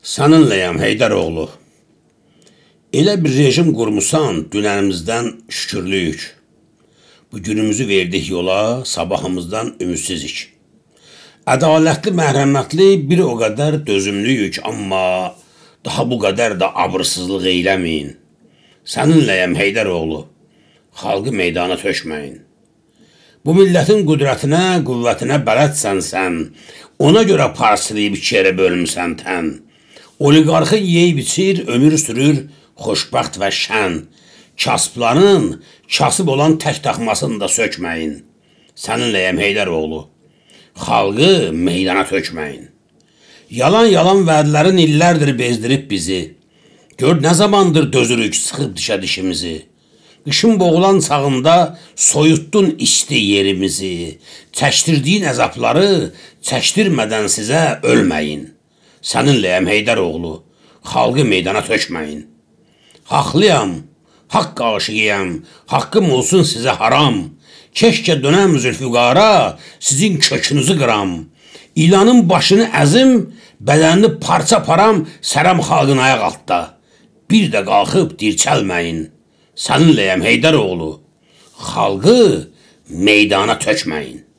Səninləyəm Heydəroğlu. Elə bir rejim qurmusan, dünənimizdən şükürlüyük. Bu günümüzü verdik yola, sabahımızdan ümidsizik. Ədalətli, mərhəmətli, bir o qədər dözümlüyük, amma daha bu qədər də abırsızlıq eyləməyin. Səninləyəm Heydəroğlu. Xalqı meydana tökməyin. Bu millətin qüdrətinə, qüvvətinə bələdsən sən. Ona görə parçalayıb iki yerə bölmüsən tən. Oliqarxın yeyib içir, ömür sürür, xoşbəxt və şən. Kasıbların kasıb olan tək taxmasını da sökməyin. Səninləyəm Heydəroğlu. Xalqı meydana tökməyin. Yalan-yalan vədlərin illərdir bezdirib bizi. Gör nə zamandır dözürük sıxıb dişə dişimizi. Qışın boğulan çağında soyutdun isti yerimizi. Çəkdirdiyin əzabları çəkdirmədən sizə ölməyin. Səninləyəm Heydəroğlu, xalqı meydana tökməyin. Haqlıyam, haqq aşiqiyəm, haqqım olsun sizə haram. Keşkə dönəm zülfüqara, sizin kökünüzü qıram. İlanın başını əzim, bədənini parça param, sərəm xalqın ayaq altda. Bir də qalxıb dirçəlməyin. Səninləyəm Heydəroğlu, xalqı meydana tökməyin.